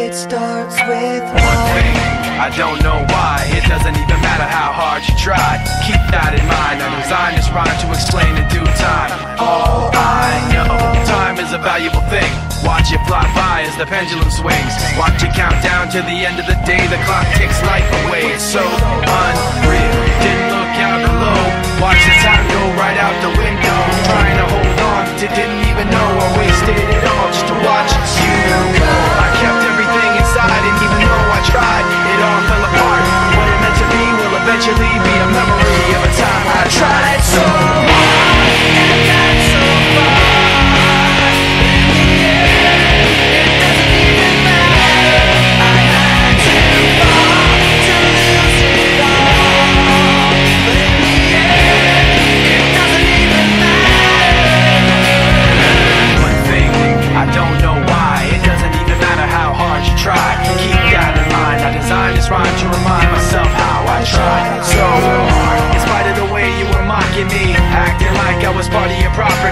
It starts with One thing, I don't know why. It doesn't even matter how hard you try. Keep that in mind. I designed this rhyme to explain in due time. The pendulum swings. Watch it count down to the end of the day. The clock ticks life away. It's so unreal. Didn't look out below. Watch the time remind myself how I tried so hard. In spite of the way you were mocking me, acting like I was part of your property.